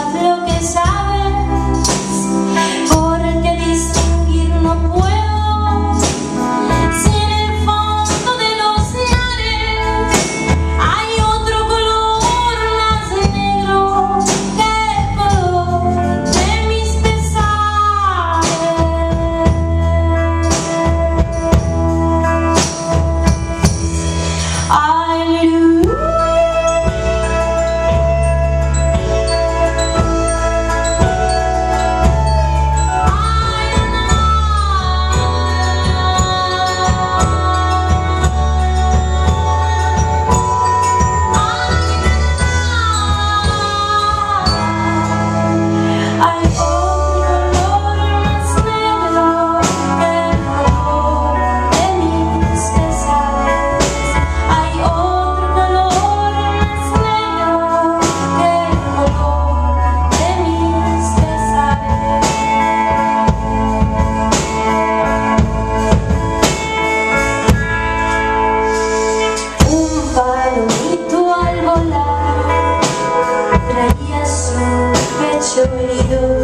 haz lo. do do